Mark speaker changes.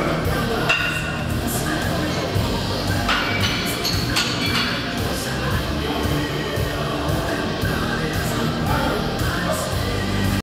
Speaker 1: Amen.